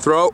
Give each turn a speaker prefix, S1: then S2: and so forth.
S1: Throw.